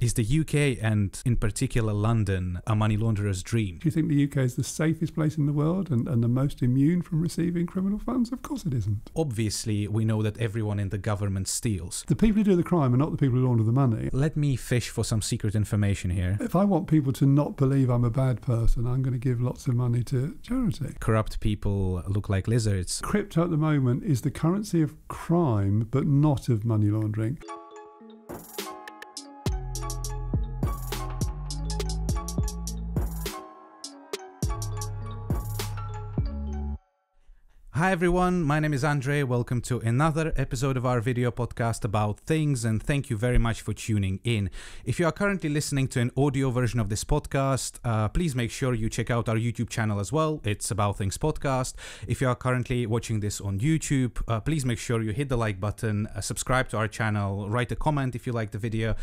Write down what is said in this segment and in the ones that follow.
Is the UK and in particular London a money launderer's dream? Do you think the UK is the safest place in the world and, and the most immune from receiving criminal funds? Of course it isn't. Obviously, we know that everyone in the government steals. The people who do the crime are not the people who launder the money. Let me fish for some secret information here. If I want people to not believe I'm a bad person, I'm going to give lots of money to charity. Corrupt people look like lizards. Crypto at the moment is the currency of crime, but not of money laundering. Hi everyone, my name is Andre. Welcome to another episode of our video podcast about things, and thank you very much for tuning in. If you are currently listening to an audio version of this podcast, uh, please make sure you check out our YouTube channel as well. It's About Things Podcast. If you are currently watching this on YouTube, uh, please make sure you hit the like button, uh, subscribe to our channel, write a comment if you like the video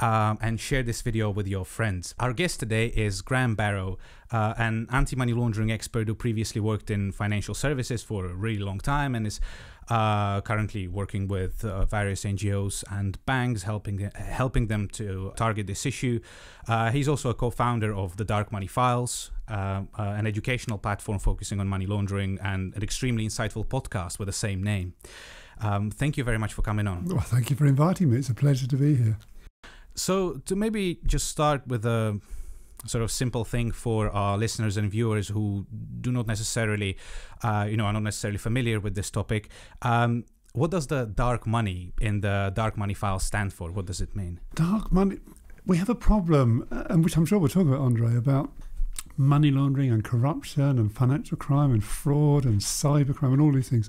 um, and share this video with your friends. Our guest today is Graham Barrow, uh, an anti-money laundering expert who previously worked in financial services for a really long time and is uh, currently working with uh, various NGOs and banks, helping helping them to target this issue. Uh, he's also a co-founder of the Dark Money Files, uh, uh, an educational platform focusing on money laundering, and an extremely insightful podcast with the same name. Um, thank you very much for coming on. Well, thank you for inviting me. It's a pleasure to be here. So, to maybe just start with a sort of simple thing for our listeners and viewers who do not necessarily, uh, you know, are not necessarily familiar with this topic. Um, what does the dark money in the dark money file stand for? What does it mean? Dark money. We have a problem, uh, and which I'm sure we'll talk about, Andre, about money laundering and corruption and financial crime and fraud and cybercrime and all these things.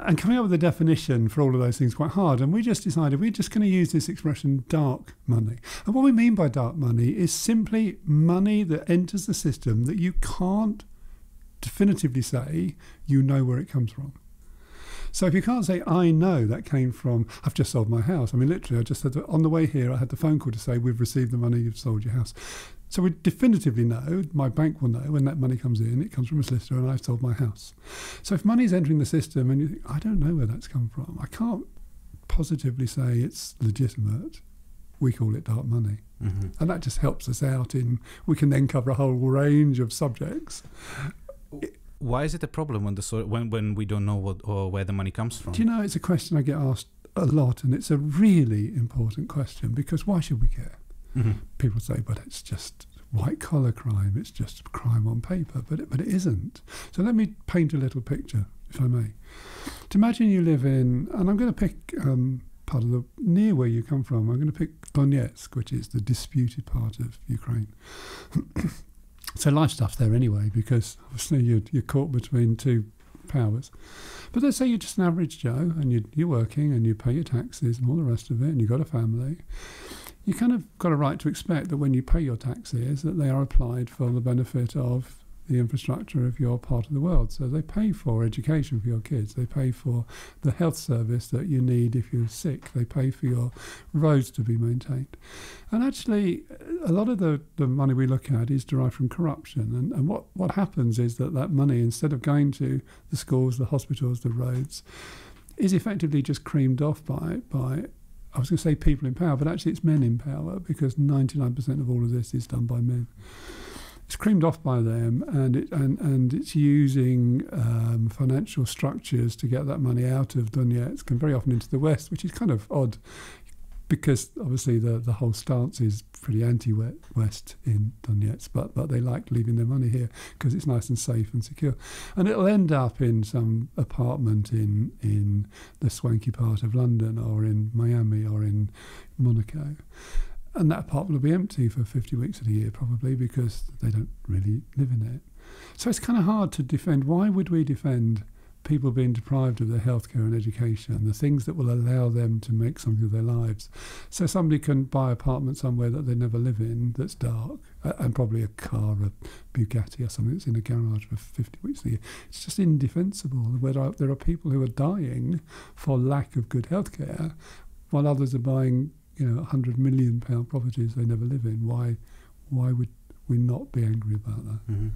And coming up with a definition for all of those things quite hard. And we just decided we're just going to use this expression dark money. And what we mean by dark money is simply money that enters the system that you can't definitively say you know where it comes from. So if you can't say, I know that came from, I've just sold my house. I mean, literally, I just had to, on the way here, I had the phone call to say, we've received the money, you've sold your house. So we definitively know, my bank will know when that money comes in, it comes from a solicitor and I've sold my house. So if money is entering the system and you think, I don't know where that's come from, I can't positively say it's legitimate, we call it dark money. Mm-hmm. And that just helps us out in, we can then cover a whole range of subjects. Why is it a problem when the when when we don't know what or where the money comes from? Do you know it's a question I get asked a lot, and it's a really important question because why should we care? Mm-hmm. People say, but it's just white collar crime, it's just crime on paper, but it, but it isn't. So let me paint a little picture, if I may. To imagine you live in, and I'm going to pick um, part of the near where you come from. I'm going to pick Donetsk, which is the disputed part of Ukraine. so life stuff there anyway, because obviously you're, you're caught between two powers. But let's say you're just an average Joe and you're, you're working and you pay your taxes and all the rest of it, and you've got a family you kind of got a right to expect that when you pay your taxes that they are applied for the benefit of the infrastructure of your part of the world. So they pay for education for your kids. They pay for the health service that you need if you're sick. They pay for your roads to be maintained. And actually, a lot of the, the money we look at is derived from corruption. And, and what, what happens is that that money, instead of going to the schools, the hospitals, the roads, is effectively just creamed off by, by I was going to say people in power, but actually it's men in power because 99% of all of this is done by men. It's creamed off by them, and it, and and it's using um, financial structures to get that money out of Donetsk and very often into the west, which is kind of odd because obviously the, the whole stance is pretty anti-West in Donetsk, but, but they like leaving their money here because it's nice and safe and secure. And it'll end up in some apartment in, in the swanky part of London or in Miami or in Monaco. And that apartment will be empty for 50 weeks of the year probably because they don't really live in it. So it's kind of hard to defend. Why would we defend people being deprived of their healthcare and education, the things that will allow them to make something of their lives. So somebody can buy an apartment somewhere that they never live in that's dark, and probably a car, a Bugatti or something that's in a garage for 50 weeks a year. It's just indefensible. Where there are people who are dying for lack of good healthcare, while others are buying, you know, 100 million pound properties they never live in. Why, why would we not be angry about that? Mm-hmm.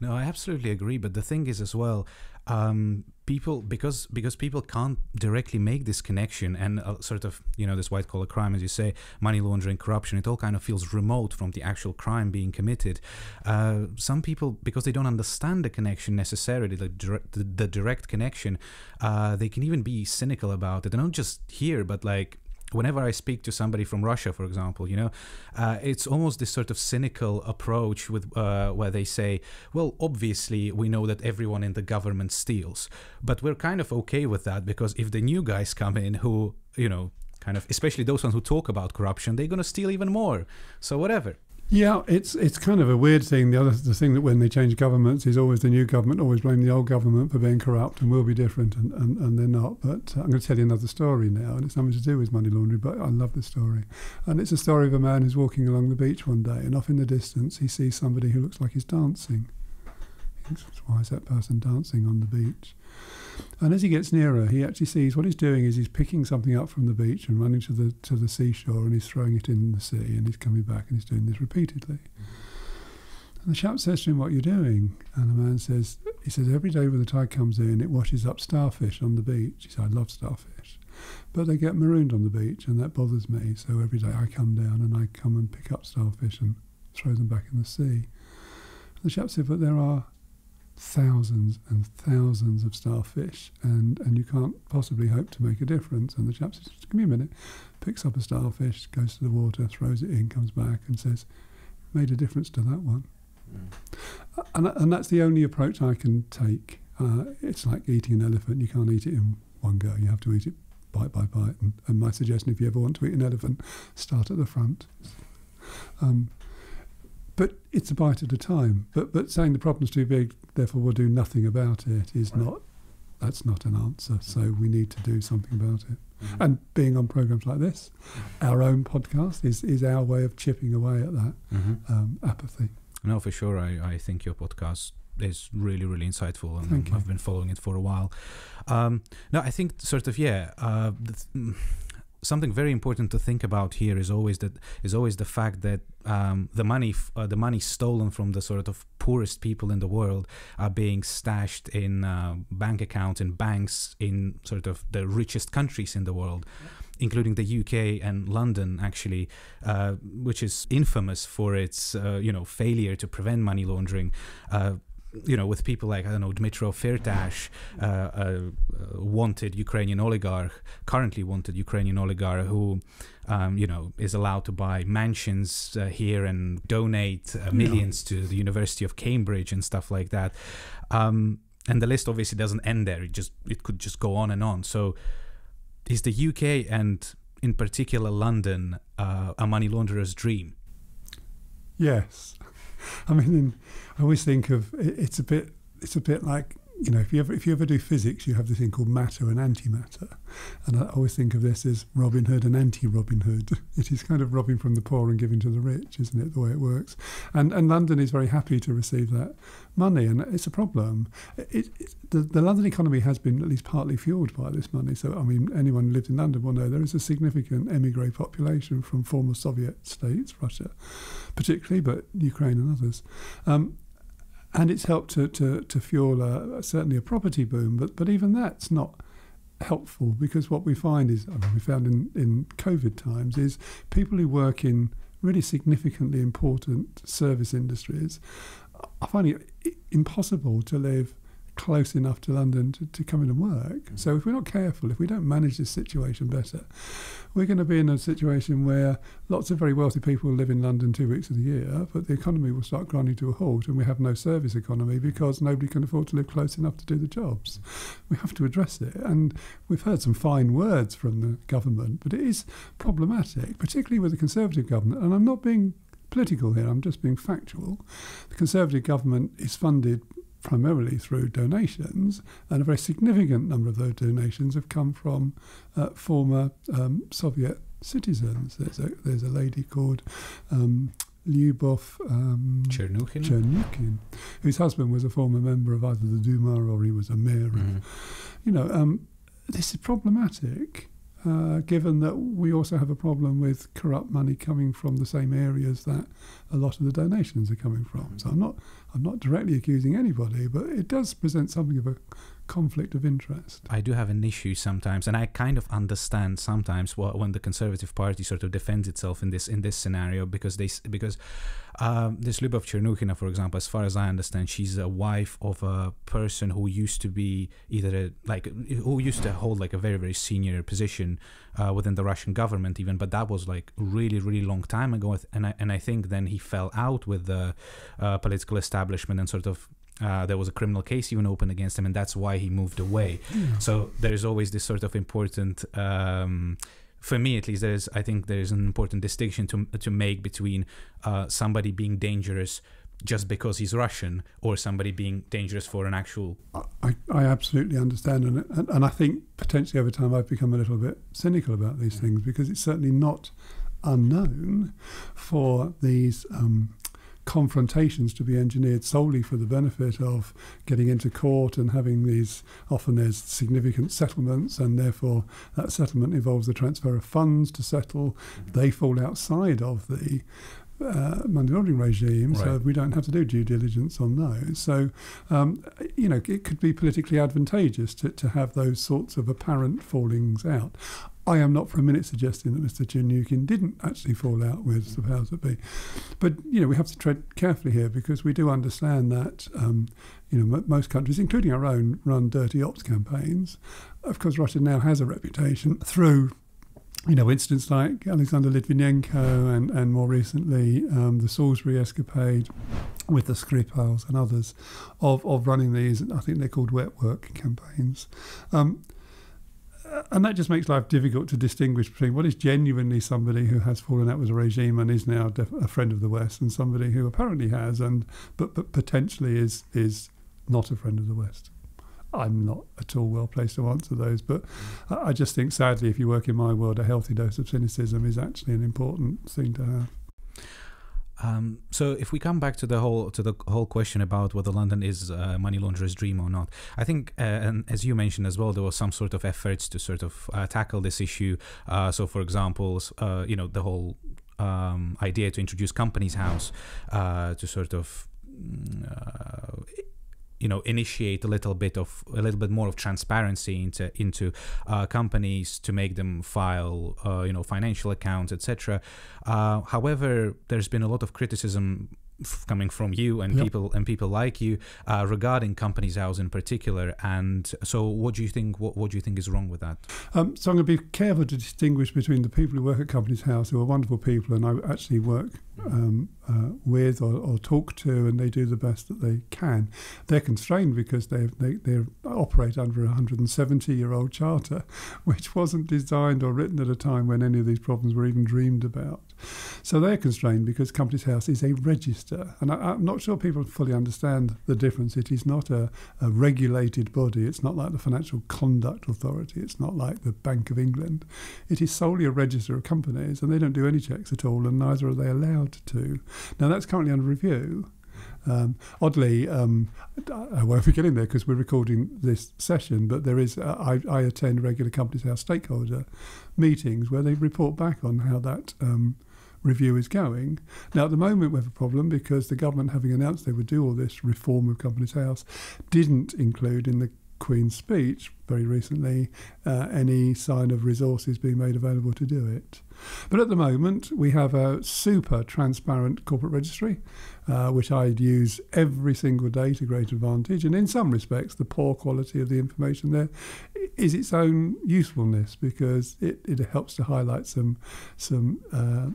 No, I absolutely agree. But the thing is, as well, um, people because because people can't directly make this connection and uh, sort of you know this white collar crime, as you say, money laundering, corruption. It all kind of feels remote from the actual crime being committed. Uh, some people, because they don't understand the connection necessarily, the direct, the, the direct connection, uh, they can even be cynical about it. And not just here, but like whenever I speak to somebody from Russia, for example, you know, uh, it's almost this sort of cynical approach with uh, where they say, well, obviously we know that everyone in the government steals, but we're kind of okay with that because if the new guys come in who, you know, kind of, especially those ones who talk about corruption, they're going to steal even more. So whatever. Yeah, it's it's kind of a weird thing. The other the thing that when they change governments is always the new government always blame the old government for being corrupt and will be different, and, and, and they're not. But uh, I'm going to tell you another story now, and it's nothing to do with money laundering, but I love this story. And it's a story of a man who's walking along the beach one day, and off in the distance he sees somebody who looks like he's dancing. He thinks, why is that person dancing on the beach? And as he gets nearer, he actually sees what he's doing is he's picking something up from the beach and running to the to the seashore and he's throwing it in the sea and he's coming back and he's doing this repeatedly. And the chap says to him, "What you're you doing?" And the man says, "He says every day when the tide comes in, it washes up starfish on the beach." He said, "I love starfish, but they get marooned on the beach and that bothers me. So every day I come down and I come and pick up starfish and throw them back in the sea." And the chap said, "But there are thousands and thousands of starfish, and, and you can't possibly hope to make a difference. And the chap says, Give me a minute, picks up a starfish, goes to the water, throws it in, comes back, and says, Made a difference to that one. Mm. And, and that's the only approach I can take. Uh, it's like eating an elephant, you can't eat it in one go, you have to eat it bite by bite. And, and my suggestion, if you ever want to eat an elephant, start at the front. Um, but it's a bite at a time. But but saying the problem's too big, therefore we'll do nothing about it is right. not that's not an answer. So we need to do something about it. Mm-hmm. And being on programs like this, mm-hmm. our own podcast is is our way of chipping away at that mm-hmm. um, apathy. No, for sure. I, I think your podcast is really really insightful and I've been following it for a while. Um, no, I think sort of yeah. Uh, th- something very important to think about here is always that is always the fact that um, the money uh, the money stolen from the sort of poorest people in the world are being stashed in uh, bank accounts in banks in sort of the richest countries in the world. Including the UK and London, actually, uh, which is infamous for its, uh, you know, failure to prevent money laundering uh, you know, with people like I don't know Dmitro Firtash, uh, a, wanted Ukrainian oligarch, currently wanted Ukrainian oligarch who, um, you know, is allowed to buy mansions uh, here and donate uh, millions yeah. to the University of Cambridge and stuff like that. Um, and the list obviously doesn't end there. It just it could just go on and on. So, is the UK and in particular London uh, a money launderer's dream? Yes. I mean, I always think of it's a bit it's a bit like you know if you ever if you ever do physics, you have this thing called matter and antimatter, and I always think of this as Robin Hood and anti-Robin Hood. It is kind of robbing from the poor and giving to the rich, isn't it? The way it works, and and London is very happy to receive that money, and it's a problem. It, it, the, the London economy has been at least partly fueled by this money. So I mean, anyone who lived in London will know there is a significant emigre population from former Soviet states, Russia, particularly, but Ukraine and others. Um, and it's helped to, to, to fuel a, certainly a property boom, but, but even that's not helpful because what we find is, I mean, we found in, in COVID times, is people who work in really significantly important service industries are finding it impossible to live close enough to London to, to come in and work. Mm. So if we're not careful, if we don't manage this situation better, we're going to be in a situation where lots of very wealthy people live in London two weeks of the year, but the economy will start grinding to a halt and we have no service economy because nobody can afford to live close enough to do the jobs. We have to address it. And we've heard some fine words from the government, but it is problematic, particularly with the Conservative government. And I'm not being political here, I'm just being factual. The Conservative government is funded primarily through donations, and a very significant number of those donations have come from uh, former um, Soviet citizens. There's a, there's a lady called um, Lyubov um, Chernukhin. Chernukhin, whose husband was a former member of either the Duma or he was a mayor. Mm-hmm. You know, um, this is problematic. uh, given that we also have a problem with corrupt money coming from the same areas that a lot of the donations are coming from. So I'm not I'm not directly accusing anybody, but it does present something of a conflict of interest. I do have an issue sometimes, and I kind of understand sometimes what, when the Conservative Party sort of defends itself in this in this scenario because they because um, this Lyubov Chernukhina, for example, as far as I understand, she's a wife of a person who used to be either a, like who used to hold like a very very senior position uh, within the Russian government, even. But that was like really really long time ago, and I and I think then he fell out with the uh, political establishment and sort of uh, there was a criminal case even opened against him, and that's why he moved away. Yeah. So there's always this sort of important. Um, for me, at least, there's I think there's an important distinction to to make between uh, somebody being dangerous just because he's Russian or somebody being dangerous for an actual. I, I absolutely understand, and, and, and I think potentially over time I've become a little bit cynical about these things because it's certainly not unknown for these um, confrontations to be engineered solely for the benefit of getting into court and having these often there's significant settlements and therefore that settlement involves the transfer of funds to settle mm-hmm. they fall outside of the uh, money laundering regime, right. so we don't have to do due diligence on those. So, um, you know, it could be politically advantageous to, to have those sorts of apparent fallings out. I am not for a minute suggesting that Mr. Chernukhin didn't actually fall out with the powers that be. But, you know, we have to tread carefully here because we do understand that, um, you know, m- most countries, including our own, run dirty ops campaigns. Of course, Russia now has a reputation through you know, incidents like Alexander Litvinenko and, and more recently um, the Salisbury escapade with the Skripals and others of, of running these, I think they're called wet work campaigns. Um, and that just makes life difficult to distinguish between what is genuinely somebody who has fallen out with a regime and is now a friend of the West, and somebody who apparently has, and but but potentially is is not a friend of the West. I'm not at all well placed to answer those, but I just think sadly, if you work in my world, a healthy dose of cynicism is actually an important thing to have. Um, so if we come back to the whole to the whole question about whether London is a money launderer's dream or not, I think, uh, and as you mentioned as well, there was some sort of efforts to sort of uh, tackle this issue. Uh, so, for example, uh, you know, the whole um, idea to introduce Companies House uh, to sort of mm, uh, you know initiate a little bit of a little bit more of transparency into into uh, companies to make them file uh, you know financial accounts etc uh, however there's been a lot of criticism coming from you and yep. people and people like you uh, regarding Companies House in particular. And so what do you think what, what do you think is wrong with that? Um, so i'm going to be careful to distinguish between the people who work at Companies House who are wonderful people and i actually work um, uh, with or, or, talk to, and they do the best that they can. They're constrained because they they operate under a 170 year old charter, which wasn't designed or written at a time when any of these problems were even dreamed about. So they're constrained because Companies House is a register, and I, am not sure people fully understand the difference. It is not a, a regulated body. It's not like the Financial Conduct Authority. It's not like the Bank of England. It is solely a register of companies, and they don't do any checks at all, and neither are they allowed to. Now that's currently under review. Um, oddly, um, I won't be getting there because we're recording this session, but there is, uh, I, I, attend regular Companies House stakeholder meetings where they report back on how that um, review is going. Now, at the moment, we have a problem because the government, having announced they would do all this reform of Companies House, didn't include in the Queen's speech very recently uh, any sign of resources being made available to do it. But at the moment, we have a super transparent corporate registry, uh, which I'd use every single day to great advantage. And in some respects, the poor quality of the information there is its own usefulness because it, it helps to highlight some some uh,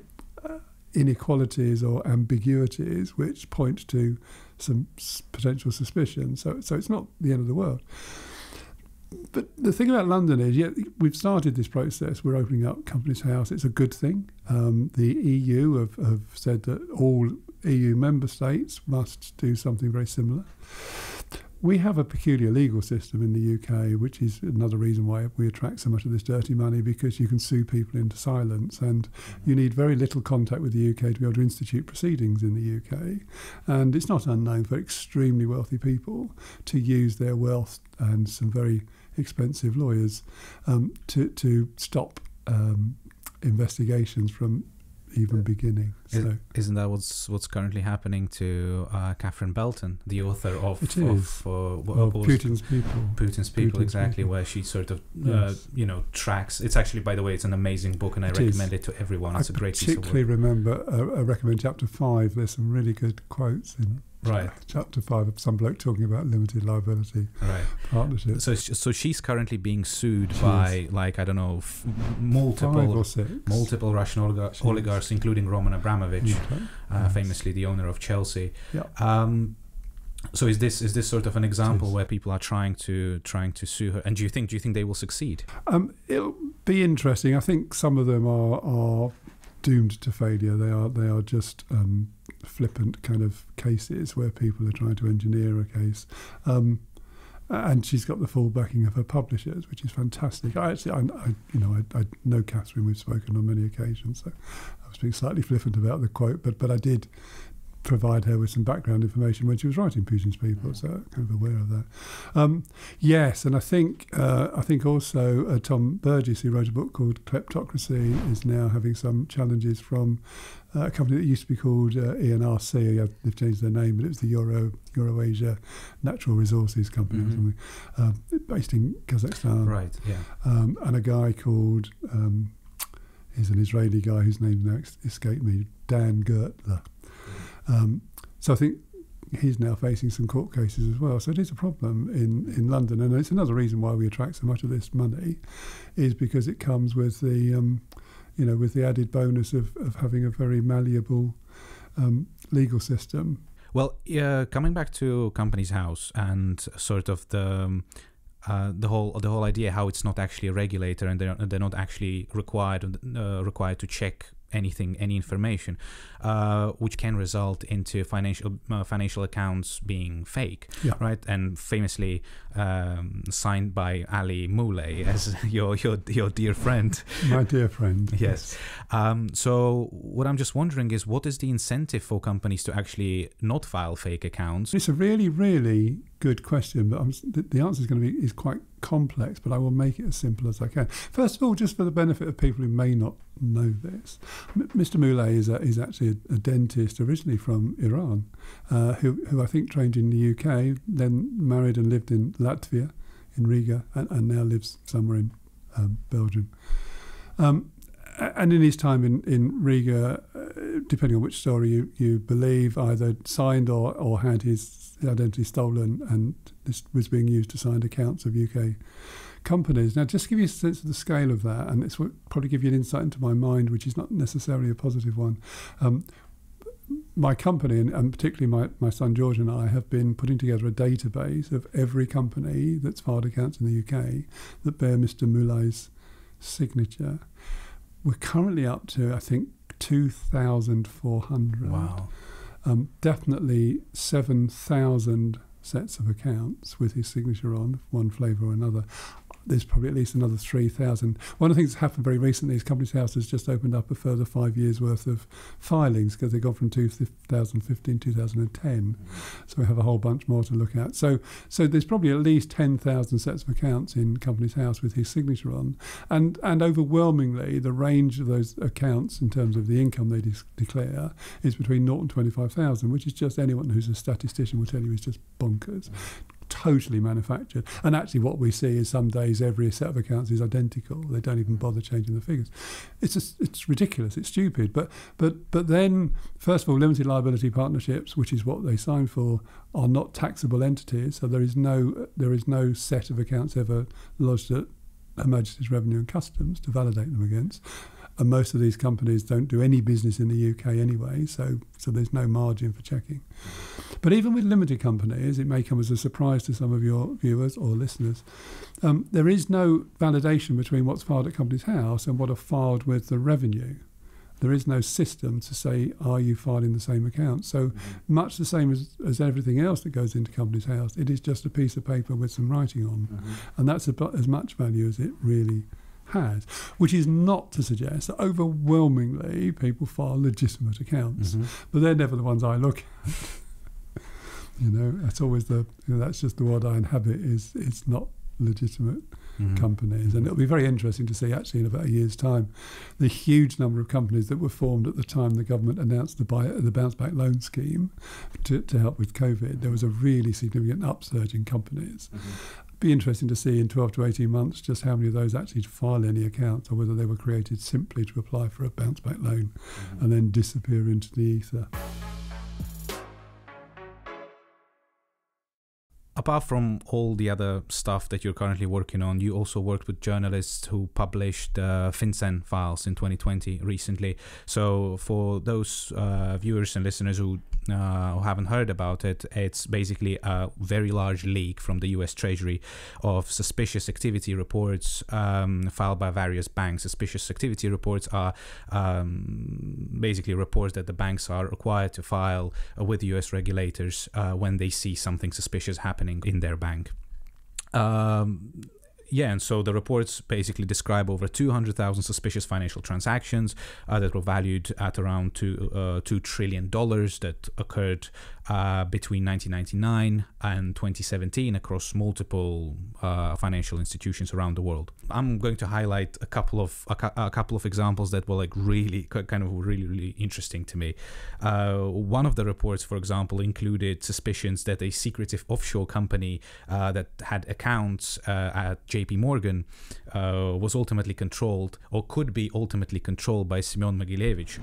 inequalities or ambiguities which point to some potential suspicion. So, so it's not the end of the world but the thing about London is, yeah, we've started this process. We're opening up Companies House. It's a good thing. Um, the EU have, have said that all EU member states must do something very similar. We have a peculiar legal system in the UK, which is another reason why we attract so much of this dirty money because you can sue people into silence and you need very little contact with the UK to be able to institute proceedings in the UK. And it's not unknown for extremely wealthy people to use their wealth and some very expensive lawyers um, to to stop um, investigations from even beginning. So Isn't that what's what's currently happening to uh, Catherine Belton, the author of, of uh, well, Putin's people. Putin's people Putin's exactly People. where she sort of uh, you know tracks it's actually by the way it's an amazing book and i It is. recommend it to everyone it's I a great piece of particularly remember, uh, I recommend chapter five. There's some really good quotes in right chapter five of some bloke talking about limited liability right partnerships. so so she's currently being sued She by like i don't know f- multiple multiple russian oligar- is. oligarchs including roman abramovich Okay. uh, Yes. famously the owner of chelsea Yeah. um so is this is this sort of an example where people are trying to trying to sue her and do you think do you think they will succeed Um, it'll be interesting. I think some of them are are doomed to failure. They are they are just um, flippant kind of cases where people are trying to engineer a case. Um, and she's got the full backing of her publishers, which is fantastic. I actually, I, I you know, I, I know Catherine. We've spoken on many occasions, so I was being slightly flippant about the quote, but but I did provide her with some background information when she was writing Putin's People, so kind of aware of that. Um, yes, and I think uh, I think also uh, Tom Burgis, who wrote a book called Kleptocracy, is now having some challenges from uh, a company that used to be called uh, ENRC. They've changed their name, but it was the Euro Eurasia Natural Resources Company Mhm. or something, uh, based in Kazakhstan right yeah um, and a guy called um, he's an Israeli guy whose name now escaped me, Dan Gertler. Um, so I think he's now facing some court cases as well. So it is a problem in, in London, and it's another reason why we attract so much of this money, is because it comes with the um, you know with the added bonus of, of having a very malleable um, legal system. Well, uh, coming back to Companies House and sort of the um, uh, the whole the whole idea how it's not actually a regulator and they're they're not actually required uh, required to check anything any information, uh, which can result into financial uh, financial accounts being fake, Yeah. right? And famously um, signed by Ali Moulaye as your your your dear friend. My dear friend. Yes. Um, so what I'm just wondering is what is the incentive for companies to actually not file fake accounts? It's a really, really good question, but I'm, the, the answer is going to be is quite complex. But I will make it as simple as I can. First of all, just for the benefit of people who may not know this, M- Mr. Moulaye is a, is actually a, a dentist originally from Iran, uh, who who I think trained in the UK, then married and lived in Latvia, in Riga, and, and now lives somewhere in um, Belgium. Um, and in his time in, in Riga, uh, depending on which story you, you believe, either signed or, or had his identity stolen, and this was being used to sign accounts of UK companies. Now, just to give you a sense of the scale of that, and this will probably give you an insight into my mind, which is not necessarily a positive one. Um, my company, and, and particularly my, my son George and I, have been putting together a database of every company that's filed accounts in the UK that bear Mr. Moulaye's signature. We're currently up to, I think, 2,400. Wow. Um, definitely 7,000 sets of accounts with his signature on, one flavour or another. There's probably at least another 3,000. One of the things that's happened very recently is Companies House has just opened up a further five years' worth of filings because they've gone from 2015 2010. So we have a whole bunch more to look at. So, so there's probably at least 10,000 sets of accounts in Companies House with his signature on. And, and overwhelmingly, the range of those accounts in terms of the income they dis- declare is between 0 and 25,000, which is just anyone who's a statistician will tell you is just bonkers. Totally manufactured. And actually, what we see is some days every set of accounts is identical. They don't even bother changing the figures. It's just, it's ridiculous. It's stupid. But but but then, first of all, limited liability partnerships, which is what they sign for, are not taxable entities. So there is no there is no set of accounts ever lodged at Her Majesty's Revenue and Customs to validate them against. And most of these companies don't do any business in the UK anyway, so so there's no margin for checking. But even with limited companies, it may come as a surprise to some of your viewers or listeners. Um, there is no validation between what's filed at Companies House and what are filed with the revenue. There is no system to say, are you filing the same account? So much the same as, as everything else that goes into Companies House, it is just a piece of paper with some writing on. And that's about as much value as it really has, which is not to suggest that overwhelmingly people file legitimate accounts, Mhm. but they're never the ones I look at. you know, that's always the, you know, that's just the world I inhabit is, it's not legitimate Mhm. companies. And it'll be very interesting to see, actually, in about a year's time, the huge number of companies that were formed at the time the government announced the, buy, the bounce back loan scheme to, to help with COVID. There was a really significant upsurge in companies. Be interesting to see in 12 to 18 months just how many of those actually file any accounts or whether they were created simply to apply for a bounce back loan mm-hmm. and then disappear into the ether. Apart from all the other stuff that you're currently working on, you also worked with journalists who published uh, FinCEN files in 2020 recently. So, for those uh, viewers and listeners who, uh, who haven't heard about it, it's basically a very large leak from the US Treasury of suspicious activity reports um, filed by various banks. Suspicious activity reports are um, basically reports that the banks are required to file with US regulators uh, when they see something suspicious happening in their bank. Um, yeah, and so the reports basically describe over 200,000 suspicious financial transactions uh, that were valued at around two, uh, $2 trillion that occurred uh, between 1999 and 2017 across multiple uh, financial institutions around the world. I'm going to highlight a couple of a, a couple of examples that were like really kind of really really interesting to me. Uh, one of the reports, for example, included suspicions that a secretive offshore company uh, that had accounts at J.P. Morgan uh, was ultimately controlled or could be ultimately controlled by Semyon Mogilevich,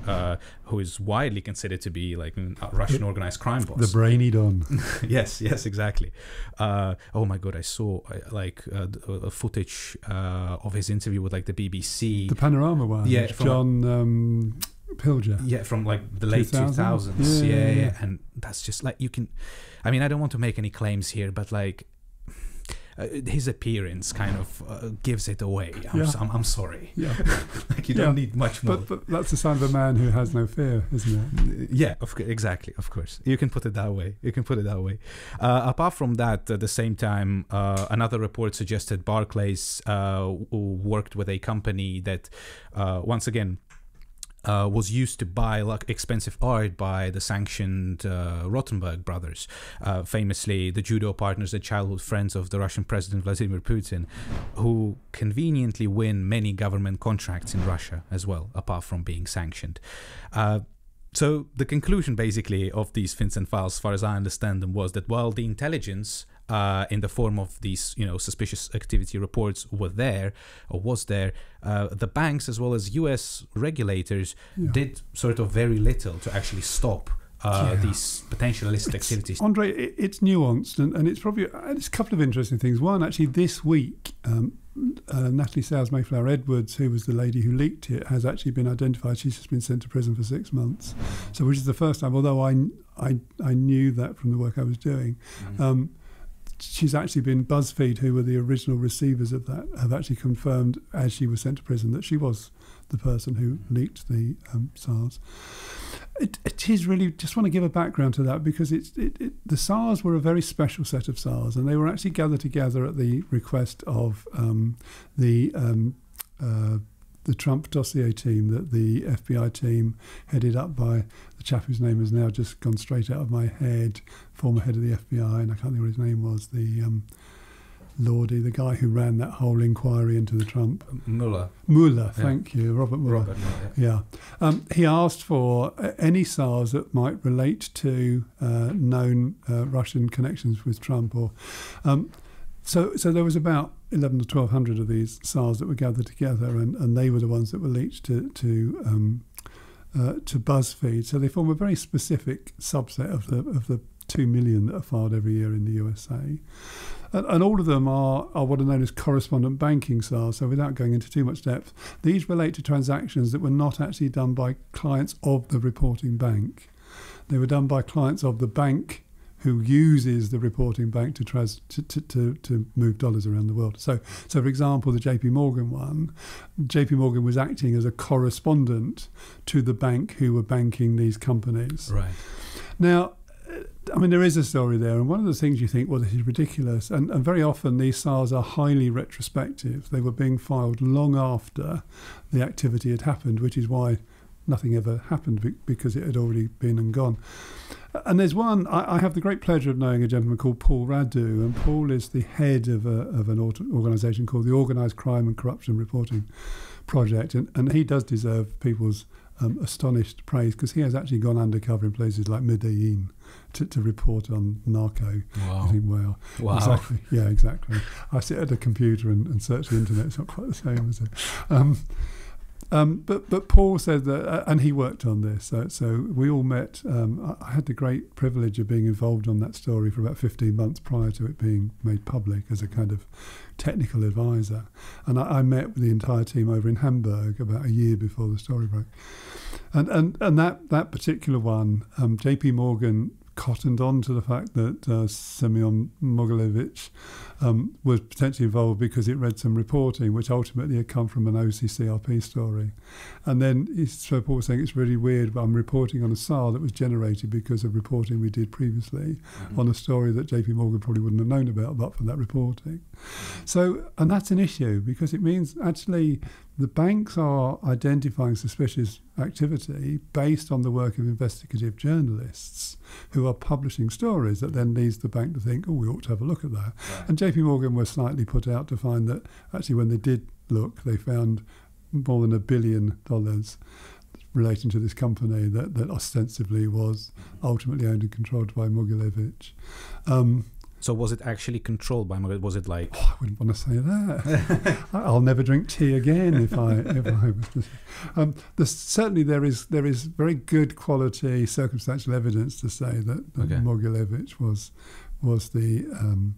who is widely considered to be like a Russian organized crime boss. The brainy Don. yes, yes, exactly. Uh, oh my god, I saw uh, like uh, uh, footage uh, of his interview with like the BBC. The panorama one. Yeah, from- John um, Pilger. yeah, from like the late 2000s? 2000s. Yeah, Yeah, yeah, yeah, yeah. And that's just like you can. I mean, I don't want to make any claims here, but like. Uh, his appearance kind of uh, gives it away. I'm, Yeah. I'm, I'm sorry. Yeah, Like you Yeah. don't need much more. but, but that's the sign of a man who has no fear, isn't it? yeah of, exactly of course you can put it that way you can put it that way uh, apart from that at the same time uh, another report suggested barclays uh, worked with a company that uh, once again uh, was used to buy like expensive art by the sanctioned uh, Rotenberg brothers, uh, famously the judo partners the childhood friends of the Russian President Vladimir Putin, who conveniently win many government contracts in Russia as well, apart from being sanctioned. Uh, so the conclusion basically of these FinCEN files, as far as I understand them, was that while the intelligence uh, in the form of these, you know, suspicious activity reports were there or was there, uh, the banks as well as U.S. regulators Yeah. did sort of very little to actually stop uh, Yeah. these potential illicit It's- activities. Andre, it, it's nuanced, and, and it's probably it's a couple of interesting things. One, actually, this week, um, uh, Natalie Sales Mayflower Edwards, who was the lady who leaked it, has actually been identified. She's just been sent to prison for six months. So, which is the first time. Although I I, I knew that from the work I was doing. Mhm. Um, she's actually been BuzzFeed, who were the original receivers of that, have actually confirmed as she was sent to prison that she was the person who leaked the um, SARS. It, it is really just want to give a background to that because it's it, it, the SARS were a very special set of SARS, and they were actually gathered together at the request of um, the um, uh, the Trump dossier team, that the FBI team headed up by the chap whose name has now just gone straight out of my head, former head of the FBI, and I can't think what his name was, the um, Lordy, the guy who ran that whole inquiry into the Trump. Mueller, Mueller, Yeah. thank you, Robert Mueller. Robert Mueller. Yeah. Um, he asked for uh, any SARS that might relate to uh, known uh, Russian connections with Trump. Or um, so, so there was about eleven or twelve hundred of these SARS that were gathered together, and, and they were the ones that were leaked to to um, uh, to BuzzFeed. So they form a very specific subset of the of the two million that are filed every year in the USA. And, and all of them are, are what are known as correspondent banking SARS. So, without going into too much depth, these relate to transactions that were not actually done by clients of the reporting bank. They were done by clients of the bank who uses the reporting bank to, trans- to, to, to, to move dollars around the world. So, so, for example, the JP Morgan one, JP Morgan was acting as a correspondent to the bank who were banking these companies. Right. Now, uh, I mean, there is a story there, and one of the things you think, well, this is ridiculous, and, and very often these SARS are highly retrospective. They were being filed long after the activity had happened, which is why nothing ever happened because it had already been and gone. And there's one, I, I, have the great pleasure of knowing a gentleman called Paul Radu, and Paul is the head of, a, of an organisation called the Organised Crime and Corruption Reporting Project, and, and he does deserve people's um, astonished praise because he has actually gone undercover in places like Medellin to, to report on narco. Wow. Think, well, wow. exactly. Yeah, exactly. I sit at a computer and, and search the internet. It's not quite the same, is it? Um, um, but but Paul said that, uh, and he worked on this. So, so we all met. Um, I had the great privilege of being involved on that story for about 15 months prior to it being made public as a kind of technical advisor. And I, I met with the entire team over in Hamburg about a year before the story broke. And and and that that particular one, um, J.P. Morgan cottoned on to the fact that uh, Semyon Mogilevich um, was potentially involved because it read some reporting which ultimately had come from an OCCRP story. And then so Paul was saying it's really weird, but I'm reporting on a SAR that was generated because of reporting we did previously mm-hmm. on a story that JP Morgan probably wouldn't have known about but for that reporting. So, and that's an issue because it means actually the banks are identifying suspicious activity based on the work of investigative journalists who are publishing stories that then leads the bank to think, oh, we ought to have a look at that. Right. And JP Morgan was slightly put out to find that actually when they did look, they found more than a billion dollars relating to this company that, that ostensibly was ultimately owned and controlled by Mogilevich. Um, so was it actually controlled by Mogilevich? Was it like? Oh, I wouldn't want to say that. I'll never drink tea again if I if I was. Um, certainly there is there is very good quality circumstantial evidence to say that, that okay. Mogilevich was was the um,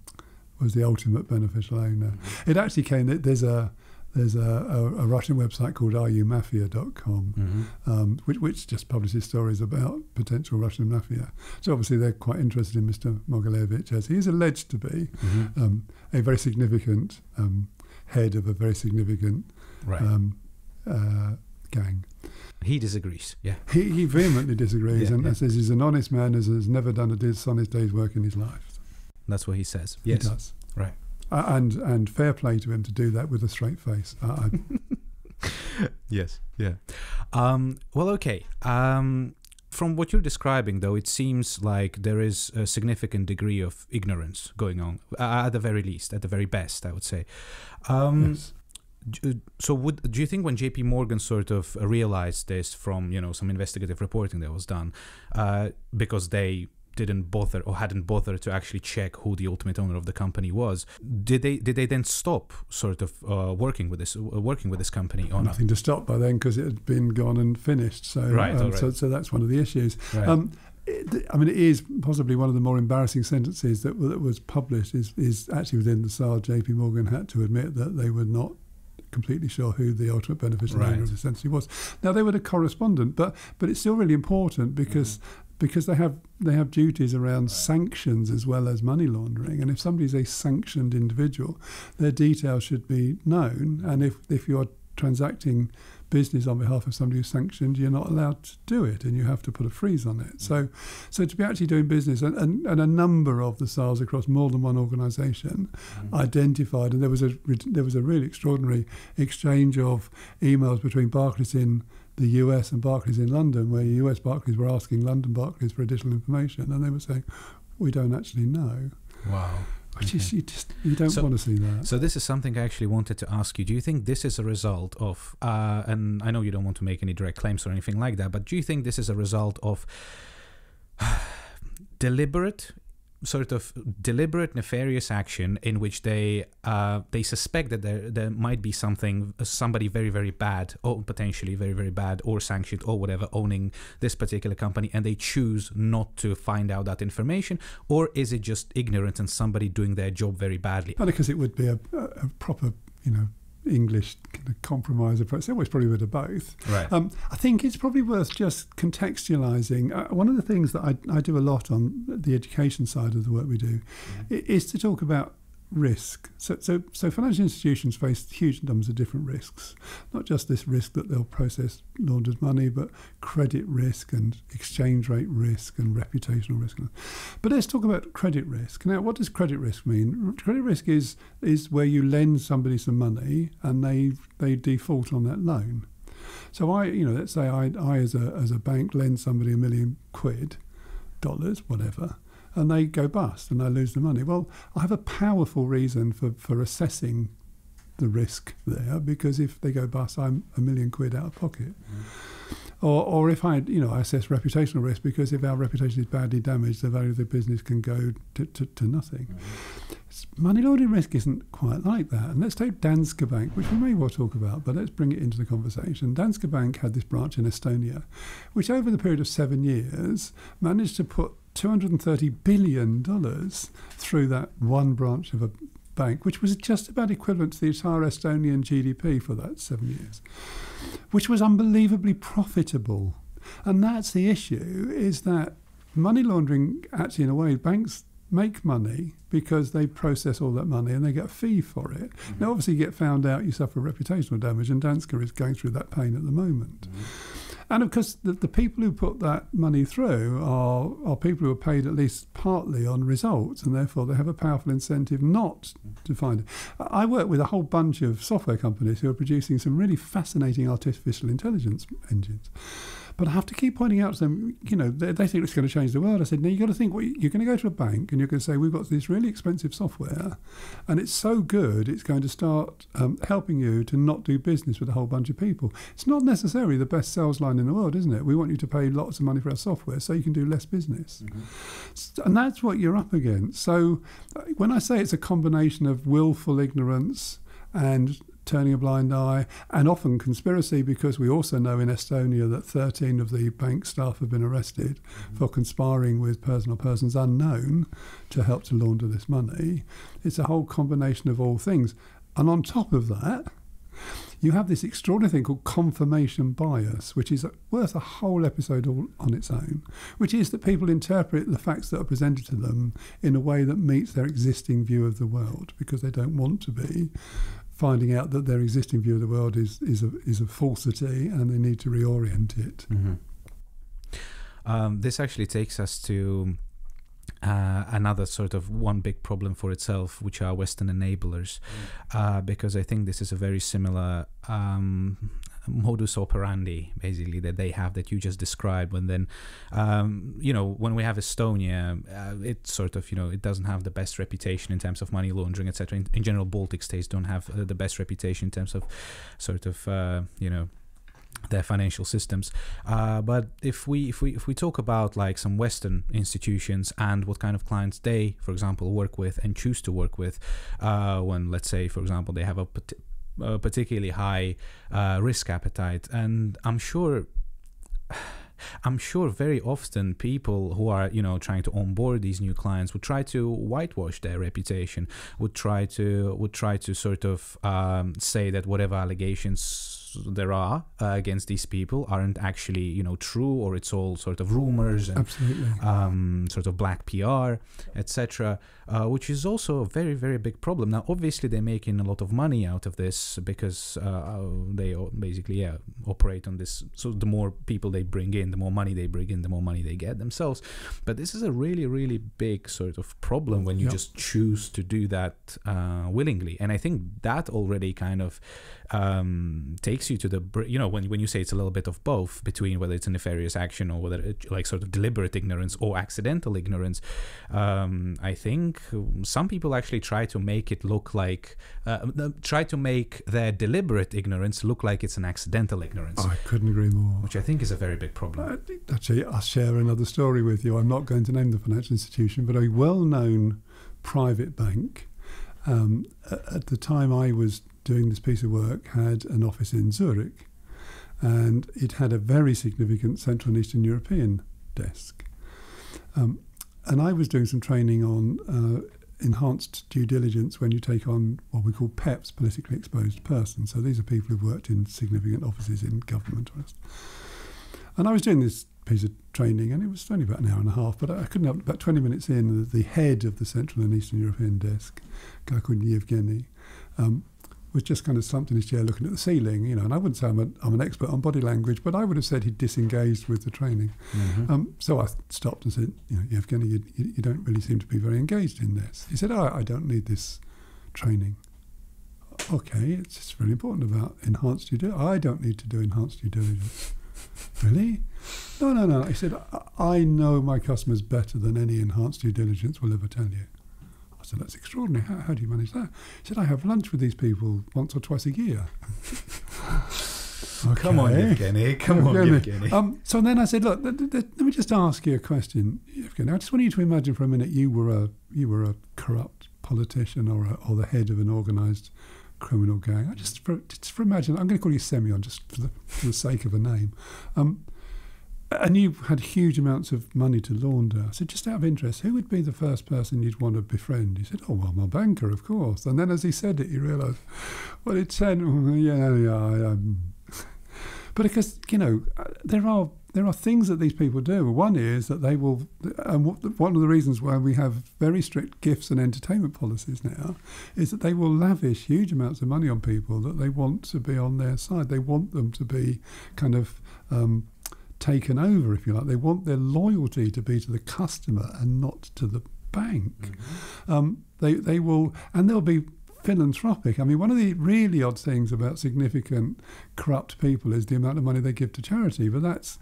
was the ultimate beneficial owner. Mm-hmm. It actually came. There's a there's a, a, a Russian website called RUMafia.com, mm-hmm. um, which, which just publishes stories about potential Russian mafia. So obviously they're quite interested in Mr. Mogilevich, as he is alleged to be mm-hmm. um, a very significant um, head of a very significant right. Um, uh, gang. He disagrees. Yeah, he, he vehemently disagrees, yeah, and yeah. says he's an honest man, has, has never done a dishonest day's work in his life. That's what he says. Yes, he does. Right. Uh, and and fair play to him to do that with a straight face. Uh, yes, yeah. Um, well, okay. Um, from what you're describing, though, it seems like there is a significant degree of ignorance going on, uh, at the very least, at the very best, I would say. Um, yes. Uh, so, would do you think when J.P. Morgan sort of realized this from you know some investigative reporting that was done, uh, because they didn't bother or hadn't bothered to actually check who the ultimate owner of the company was. Did they did they then stop sort of uh, working with this uh, working with this company? Or Nothing to stop by then because it had been gone and finished. So right, um, right. so, so that's one of the issues. Right. Um, I mean, it is possibly one of the more embarrassing sentences that, that was published. Is is actually within the SAR. J.P. Morgan had to admit that they were not completely sure who the ultimate beneficial right. owner of the entity was. Now they were the correspondent, but but it's still really important because mm because they have they have duties around right. sanctions as well as money laundering. And if somebody's a sanctioned individual, their details should be known. And if if you're transacting business on behalf of somebody who's sanctioned, you're not allowed to do it, and you have to put a freeze on it. So, so to be actually doing business, and, and, and a number of the SARs across more than one organisation mm-hmm. identified, and there was a there was a really extraordinary exchange of emails between Barclays in the US and Barclays in London, where US Barclays were asking London Barclays for additional information, and they were saying, "We don't actually know." Wow. Which okay. is you just you don't so, want to see that. So this is something I actually wanted to ask you. Do you think this is a result of? Uh, and I know you don't want to make any direct claims or anything like that, but do you think this is a result of? deliberate sort of deliberate nefarious action in which they uh, they suspect that there there might be something somebody very very bad or potentially very very bad or sanctioned or whatever owning this particular company and they choose not to find out that information or is it just ignorance and somebody doing their job very badly? because it would be a, a proper you know English kind of compromise approach. It's always probably a bit of both. Right. Um, I think it's probably worth just contextualizing. Uh, one of the things that I, I, do a lot on the education side of the work we do mm-hmm. is to talk about risk. So, so, so financial institutions face huge numbers of different risks, not just this risk that they'll process laundered money, but credit risk and exchange rate risk and reputational risk. But let's talk about credit risk. Now, what does credit risk mean? Credit risk is is where you lend somebody some money and they they default on that loan. So I, you know, let's say I, I as a as a bank lend somebody a million quid dollars, whatever, and they go bust and I lose the money. Well, I have a powerful reason for, for assessing the risk there because if they go bust, I'm a million quid out of pocket. Mm. Or, or if I, you know, I assess reputational risk because if our reputation is badly damaged, the value of the business can go to, to, to nothing. Mm. Money laundering risk isn't quite like that. And let's take Danske Bank, which we may well talk about, but let's bring it into the conversation. Danske Bank had this branch in Estonia, which over the period of seven years managed to put $230 billion through that one branch of a bank, which was just about equivalent to the entire Estonian GDP for that seven years, which was unbelievably profitable. And that's the issue, is that money laundering, actually, in a way, banks make money because they process all that money and they get a fee for it. Mm-hmm. Now, obviously, you get found out, you suffer reputational damage, and Danske is going through that pain at the moment. Mm-hmm. And of course, the, the people who put that money through are, are people who are paid at least partly on results, and therefore they have a powerful incentive not to find it. I work with a whole bunch of software companies who are producing some really fascinating artificial intelligence engines. But I have to keep pointing out to them, you know, they, they think it's going to change the world. I said, no, you've got to think, well, you're going to go to a bank and you're going to say, we've got this really expensive software and it's so good, it's going to start um, helping you to not do business with a whole bunch of people. It's not necessarily the best sales line in the world, isn't it? We want you to pay lots of money for our software so you can do less business. Mm-hmm. And that's what you're up against. So uh, when I say it's a combination of willful ignorance and turning a blind eye, and often conspiracy, because we also know in Estonia that 13 of the bank staff have been arrested mm-hmm. for conspiring with person or persons unknown to help to launder this money. It's a whole combination of all things. And on top of that, you have this extraordinary thing called confirmation bias, which is worth a whole episode all on its own, which is that people interpret the facts that are presented to them in a way that meets their existing view of the world because they don't want to be finding out that their existing view of the world is is a, is a falsity and they need to reorient it. Mm-hmm. Um, this actually takes us to uh, another sort of one big problem for itself, which are Western enablers, mm. uh, because I think this is a very similar um, modus operandi basically that they have that you just described and then um, you know when we have estonia uh, it sort of you know it doesn't have the best reputation in terms of money laundering etc in, in, general baltic states don't have uh, the best reputation in terms of sort of uh, you know their financial systems. Uh, but if we if we if we talk about like some Western institutions and what kind of clients they, for example, work with and choose to work with, uh, when let's say, for example, they have a a particularly high uh, risk appetite, and I'm sure. I'm sure very often people who are, you know, trying to onboard these new clients would try to whitewash their reputation, would try to would try to sort of um, say that whatever allegations there are uh, against these people aren't actually you know true or it's all sort of rumors and um, sort of black PR etc uh, which is also a very very big problem. Now obviously they're making a lot of money out of this because uh, uh they basically yeah operate on this so the more people they bring in the more money they bring in the more money they get themselves. But this is a really really big sort of problem when you yep. just choose to do that uh, willingly. And I think that already kind of um, takes you to the you know when when you say it's a little bit of both between whether it's a nefarious action or whether it, like sort of deliberate ignorance or accidental ignorance. Um, I think some people actually try to make it look like uh, try to make their deliberate ignorance look like it's an accidental ignorance. I couldn't agree more. Which I think is a very big problem. Uh, actually, I'll share another story with you. I'm not going to name the financial institution, but a well-known private bank. Um, at the time I was doing this piece of work had an office in Zurich and it had a very significant Central and Eastern European desk. Um, and I was doing some training on uh, enhanced due diligence when you take on what we call PEPs, politically exposed persons. So these are people who've worked in significant offices in government. And I was doing this piece of training, and it was only about an hour and a half, but I couldn't help, about 20 minutes in, the head of the Central and Eastern European desk, guy called Yevgeny, um, was just kind of slumped in his chair looking at the ceiling, you know. And I wouldn't say I'm, a, I'm an expert on body language, but I would have said he'd disengaged with the training. Mm-hmm. Um, so I stopped and said, you know, you, you, you, don't really seem to be very engaged in this. He said, oh, I don't need this training. Okay, it's just really important about enhanced due diligence. I don't need to do enhanced due diligence. really? No, no, no. He said, I- I know my customers better than any enhanced due diligence will ever tell you. Said, that's extraordinary. How, how do you manage that? He said, I have lunch with these people once or twice a year. Come on, Okay. Evgeny. Come on. Evgeny. Um, so then I said, look, th- th- th- let me just ask you a question, Evgeny. I just want you to imagine for a minute you were a you were a corrupt politician or a, or the head of an organised criminal gang. I just for just for imagine, I'm going to call you Semyon just for the, for the sake of a name. Um, and you had huge amounts of money to launder. Said, just out of interest, who would be the first person you'd want to befriend? He said, oh, well, my banker, of course. And then as he said it, you realised, well, it said, oh, yeah, yeah, um, but because you know uh, there are there are things that these people do. One is that they will, and one of the reasons why we have very strict gifts and entertainment policies now is that they will lavish huge amounts of money on people that they want to be on their side. They want them to be kind of um, taken over, if you like. They want their loyalty to be to the customer and not to the bank. Um, they they will, and they'll be philanthropic. I mean, one of the really odd things about significant corrupt people is the amount of money they give to charity. But that's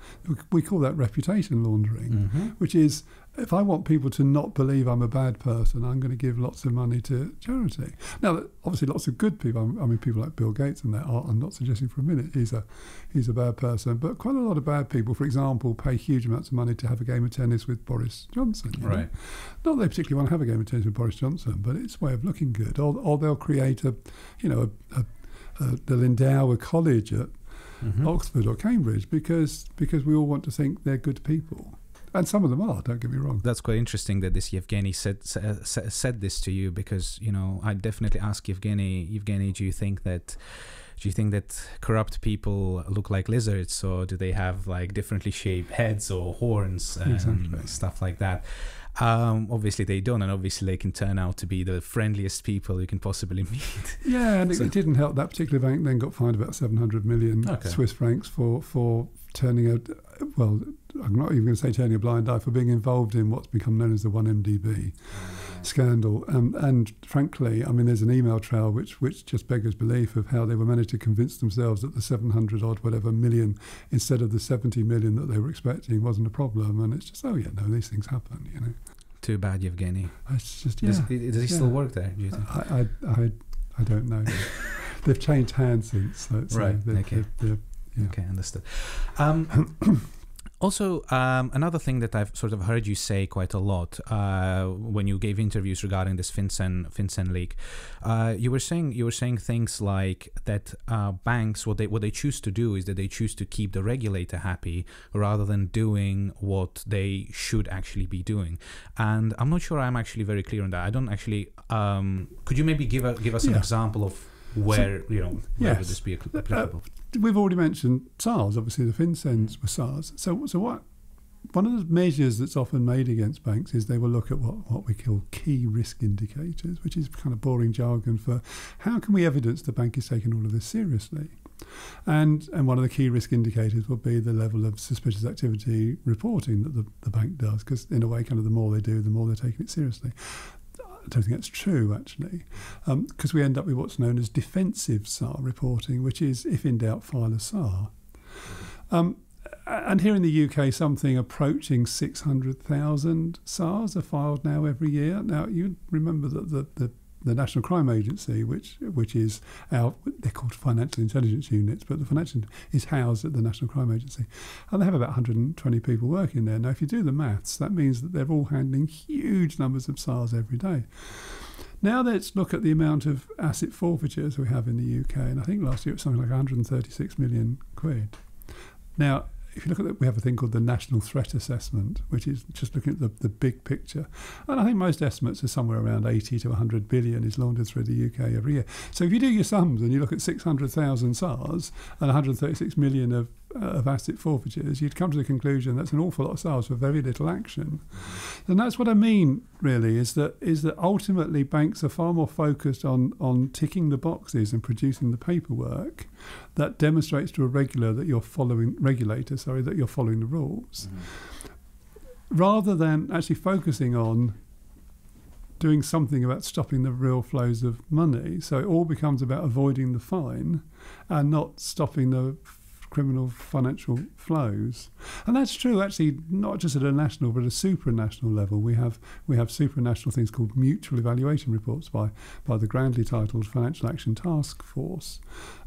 we call that reputation laundering, Mhm. which is if I want people to not believe I'm a bad person, I'm going to give lots of money to charity. Now, obviously, lots of good people. I mean, people like Bill Gates and that. Are, I'm not suggesting for a minute he's a he's a bad person, but quite a lot of bad people, for example, pay huge amounts of money to have a game of tennis with Boris Johnson. you know? Right. Not that they particularly want to have a game of tennis with Boris Johnson, but it's a way of looking good. Or, or they'll create a, you know, a, a, a, they'll endow a college at Mhm. Oxford or Cambridge because because we all want to think they're good people, and some of them are. Don't get me wrong. That's quite interesting that this Yevgeny said sa- sa- said this to you because you know I definitely ask Yevgeny. Yevgeny, do you think that do you think that corrupt people look like lizards, or do they have like differently shaped heads or horns and Exactly. stuff like that? Um, obviously they don't, and obviously they can turn out to be the friendliest people you can possibly meet. Yeah, and it, So- it didn't help. That particular bank then got fined about 700 million Okay. Swiss francs for, for turning out well, I'm not even going to say turning a blind eye, for being involved in what's become known as the 1MDB scandal. Um, and frankly, I mean, there's an email trail which, which just beggars belief of how they were managed to convince themselves that the 700 odd whatever million instead of the 70 million that they were expecting wasn't a problem. And it's just, oh, yeah, no, these things happen, you know. Too bad, Yevgeny. It's just, Does, yeah. does he still work there? Do you think? I, I, I, I don't know. They've changed hands since. So it's, uh, Right, they're- okay. they're- they're- Yeah. Okay, understood. Um, also, um, another thing that I've sort of heard you say quite a lot uh, when you gave interviews regarding this FinCEN FinCEN leak, uh, you were saying you were saying things like that uh, banks what they what they choose to do is that they choose to keep the regulator happy rather than doing what they should actually be doing. And I'm not sure I'm actually very clear on that. I don't actually. Um, could you maybe give a, give us an example of where you know where would this be uh, uh, applicable? We've already mentioned SARS. Obviously, the FinCENs mm. were SARS. So, so what? One of the measures that's often made against banks is they will look at what, what we call key risk indicators, which is kind of boring jargon for how can we evidence the bank is taking all of this seriously. And and one of the key risk indicators will be the level of suspicious activity reporting that the, the bank does, because in a way, kind of the more they do, the more they're taking it seriously. I don't think that's true, actually, because we end up with what's known as defensive SAR reporting, which is, if in doubt, file a SAR. Um, and here in the UK, something approaching 600,000 SARs are filed now every year. Now, you remember that the, the, the National Crime Agency, which which is our, they're called financial intelligence units, but the financial is housed at the National Crime Agency, and they have about 120 people working there. Now, if you do the maths, that means that they're all handling huge numbers of SARs every day. Now let's look at the amount of asset forfeitures we have in the UK, and I think last year it was something like 136 million quid. Now, if you look at it, we have a thing called the National Threat Assessment, which is just looking at the, the big picture. And I think most estimates are somewhere around 80 to 100 billion is laundered through the UK every year. So if you do your sums and you look at 600,000 SARS and 136 million of, of asset forfeitures, you'd come to the conclusion that's an awful lot of sales for very little action. And that's what I mean, really, is that is that ultimately banks are far more focused on on ticking the boxes and producing the paperwork that demonstrates to a regular that you're following regulator, sorry, that you're following the rules, mm-hmm. rather than actually focusing on doing something about stopping the real flows of money. So it all becomes about avoiding the fine and not stopping the criminal financial flows. And that's true actually not just at a national but a supranational level. We have we have supranational things called mutual evaluation reports by by the grandly titled Financial Action Task Force,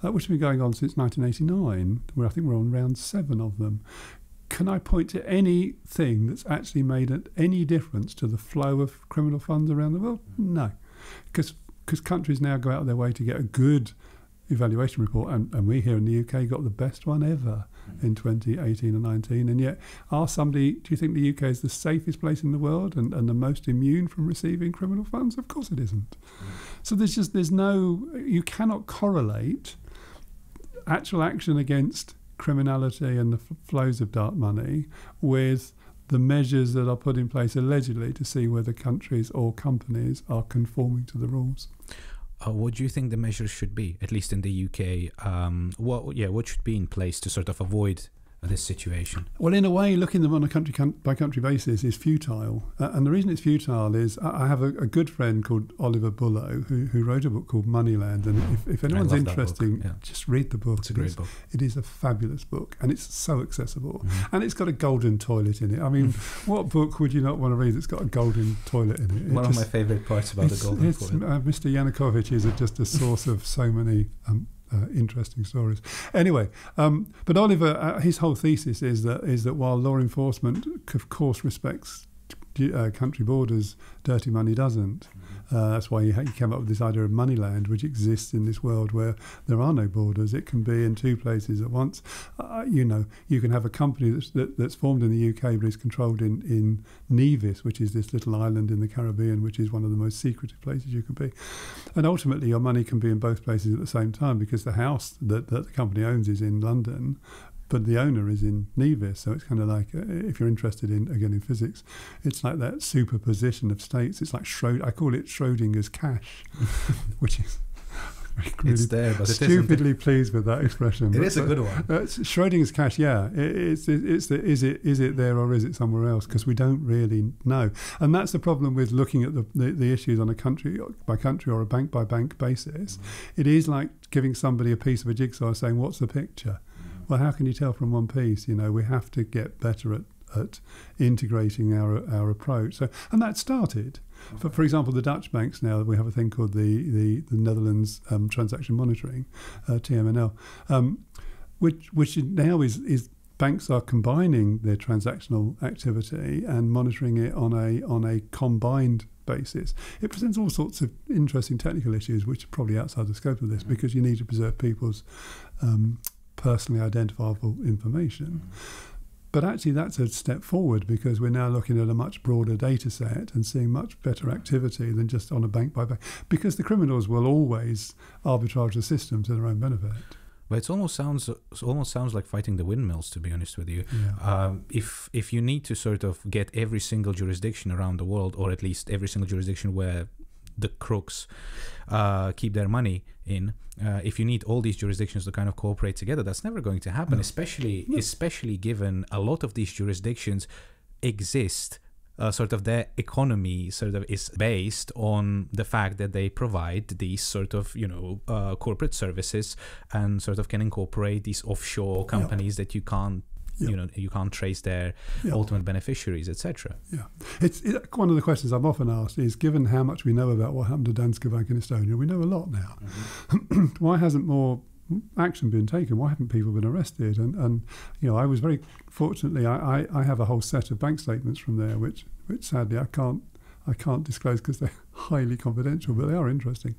uh, which have been going on since 1989, where I think we're on round seven of them. Can I point to anything that's actually made any difference to the flow of criminal funds around the world? No, because because countries now go out of their way to get a good evaluation report, and, and we here in the UK got the best one ever in 2018 and 19. And yet, are somebody, do you think the UK is the safest place in the world and, and the most immune from receiving criminal funds? Of course it isn't. So there's just, there's no, you cannot correlate actual action against criminality and the f- flows of dark money with the measures that are put in place allegedly to see whether countries or companies are conforming to the rules uh, what do you think the measures should be, at least in the UK? Um, what yeah, what should be in place to sort of avoid this situation? Well, in a way, looking them on a country by country basis is futile. Uh, and the reason it's futile is I have a, a, good friend called Oliver Bullough who, who wrote a book called Moneyland. And if, if anyone's interested, yeah. just read the book. It's a great book. It is a fabulous book and it's so accessible. Mm-hmm. And it's got a golden toilet in it. I mean, what book would you not want to read that's got a golden toilet in it? it One just, of my favourite parts about the golden toilet. Uh, Mr. Yanukovych is just a source of so many um, uh, interesting stories. Anyway, um, but Oliver, uh, his whole thesis is that is that while law enforcement, of course, respects uh, country borders, dirty money doesn't. Uh, that's why he, came up with this idea of Moneyland, which exists in this world where there are no borders. It can be in two places at once. Uh, you know, you can have a company that's, that, that's formed in the UK but is controlled in, in Nevis, which is this little island in the Caribbean, which is one of the most secretive places you can be. And ultimately, your money can be in both places at the same time because the house that, that the company owns is in London, but the owner is in Nevis. So it's kind of like, uh, if you're interested in, again, in physics, it's like that superposition of states. It's like Schrod- I call it Schrodinger's cash, which is. Really it's there, but stupidly pleased with that expression. It is a good one. Uh, Schrodinger's cash, yeah. It, it's it, it's the, is it is it there or is it somewhere else? Because we don't really know, and that's the problem with looking at the, the, the issues on a country by country or a bank by bank basis. Mm-hmm. It is like giving somebody a piece of a jigsaw, saying, "What's the picture?" Well, how can you tell from one piece? You know, we have to get better at, at integrating our our approach. So, and that started. Okay. For, for example, the Dutch banks now we have a thing called the the, the Netherlands um, Transaction Monitoring, uh, TMNL, um, which which now is is banks are combining their transactional activity and monitoring it on a on a combined basis. It presents all sorts of interesting technical issues, which are probably outside the scope of this, mm-hmm. because you need to preserve people's um, personally identifiable information. But actually, that's a step forward because we're now looking at a much broader data set and seeing much better activity than just on a bank by bank. Because the criminals will always arbitrage the system to their own benefit. But it almost sounds it almost sounds like fighting the windmills, to be honest with you. Yeah. Um, if if you need to sort of get every single jurisdiction around the world, or at least every single jurisdiction where the crooks uh, keep their money in. Uh, if you need all these jurisdictions to kind of cooperate together, that's never going to happen. No. Especially, no. especially given a lot of these jurisdictions exist. Uh, sort of their economy sort of is based on the fact that they provide these sort of you know uh, corporate services and sort of can incorporate these offshore companies that you can't you know you can't trace their ultimate beneficiaries, etc. Yeah, it's it, one of the questions I'm often asked is: given how much we know about what happened to Danske Bank in Estonia, we know a lot now. Mm-hmm. Why hasn't more action been taken? Why haven't people been arrested? And and you know, I was very fortunately, I, I, I have a whole set of bank statements from there, which which sadly I can't I can't disclose because they're highly confidential, but they are interesting.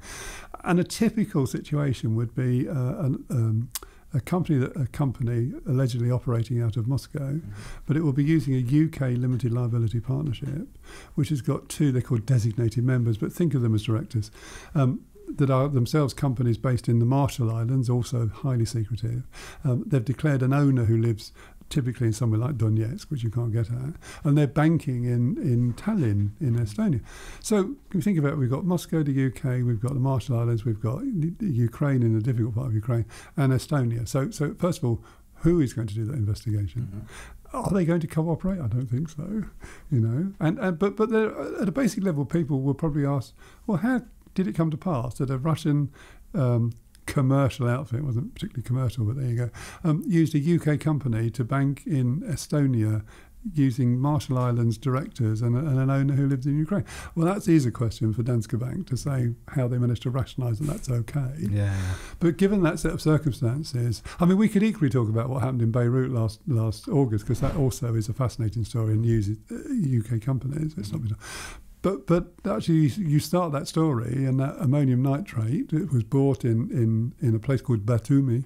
And a typical situation would be uh, an, um, a company that a company allegedly operating out of Moscow, mm-hmm. but it will be using a UK limited liability partnership, which has got two. They're called designated members, but think of them as directors. Um, that are themselves companies based in the Marshall Islands, also highly secretive. Um, they've declared an owner who lives typically in somewhere like Donetsk, which you can't get at, and they're banking in, in Tallinn in Estonia. So if you think about it, we've got Moscow, the UK, we've got the Marshall Islands, we've got Ukraine in the difficult part of Ukraine, and Estonia. So, so first of all, who is going to do that investigation? Mm-hmm. Are they going to cooperate? I don't think so. You know, and, and but but at a basic level, people will probably ask, well, how did it come to pass that a Russian um, commercial outfit, it wasn't particularly commercial, but there you go, um, used a UK company to bank in Estonia using Marshall Islands directors and, and, an owner who lives in Ukraine. Well, that's easy question for Danske Bank to say how they managed to rationalise that that's okay. Yeah. But given that set of circumstances, I mean, we could equally talk about what happened in Beirut last last August because that also is a fascinating story and uses uh, UK companies. It's not but but actually, you start that story, and that ammonium nitrate it was bought in, in, in a place called Batumi,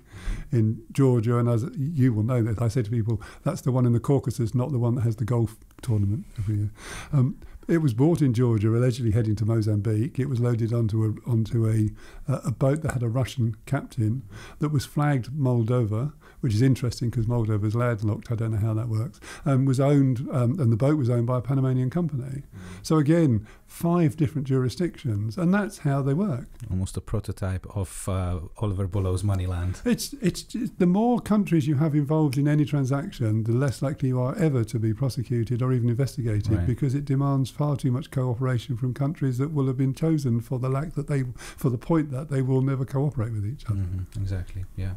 in Georgia. And as you will know, that I say to people, that's the one in the Caucasus, not the one that has the golf tournament every year. Um, it was bought in Georgia, allegedly heading to Mozambique. It was loaded onto a onto a a boat that had a Russian captain that was flagged Moldova which is interesting because Moldova is landlocked. I don't know how that works. Um, was owned, um, and the boat was owned by a Panamanian company. Mm. So again, five different jurisdictions, and that's how they work. Almost a prototype of uh, Oliver Bullough's Moneyland. It's, it's it's the more countries you have involved in any transaction, the less likely you are ever to be prosecuted or even investigated, right. because it demands far too much cooperation from countries that will have been chosen for the lack that they for the point that they will never cooperate with each other. Mm-hmm. Exactly. Yeah.